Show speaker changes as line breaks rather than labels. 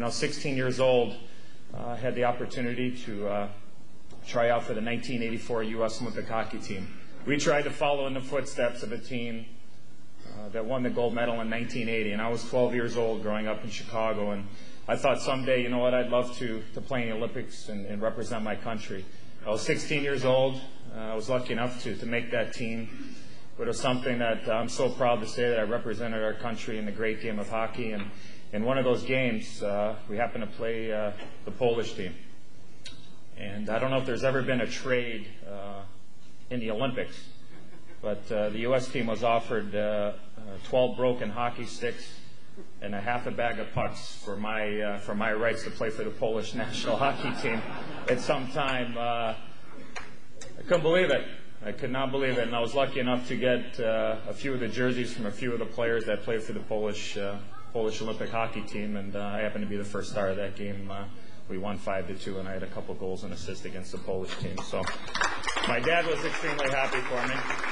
when I was 16 years old, uh, I had the opportunity to uh, try out for the 1984 U.S. Olympic hockey team. We tried to follow in the footsteps of a team uh, that won the gold medal in 1980, and I was 12 years old growing up in Chicago, and I thought someday, you know what, I'd love to, to play in the Olympics and, and represent my country. I was 16 years old. Uh, I was lucky enough to, to make that team. But it was something that I'm so proud to say that I represented our country in the great game of hockey. And in one of those games, uh, we happened to play uh, the Polish team. And I don't know if there's ever been a trade uh, in the Olympics, but uh, the U.S. team was offered uh, uh, 12 broken hockey sticks and a half a bag of pucks for my uh, for my rights to play for the Polish national hockey team at some time. Uh, I couldn't believe it. I could not believe it, and I was lucky enough to get uh, a few of the jerseys from a few of the players that played for the Polish uh, Polish Olympic hockey team, and uh, I happened to be the first star of that game. Uh, we won five to two, and I had a couple goals and assists against the Polish team. So my dad was extremely happy for me.